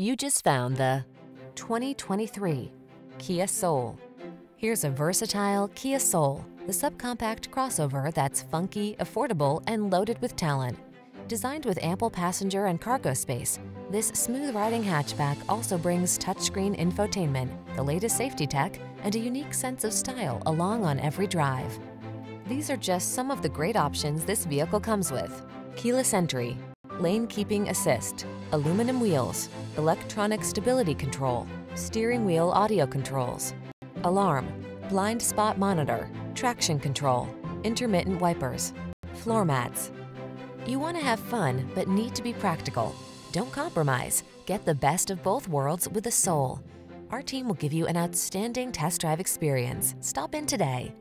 You just found the 2023 Kia Soul. Here's a versatile Kia Soul, the subcompact crossover that's funky, affordable, and loaded with talent. Designed with ample passenger and cargo space, this smooth-riding hatchback also brings touchscreen infotainment, the latest safety tech, and a unique sense of style along on every drive. These are just some of the great options this vehicle comes with. Keyless entry, lane keeping assist, aluminum wheels, electronic stability control, steering wheel audio controls, alarm, blind spot monitor, traction control, intermittent wipers, floor mats. You want to have fun, but need to be practical. Don't compromise. Get the best of both worlds with the Soul. Our team will give you an outstanding test drive experience. Stop in today.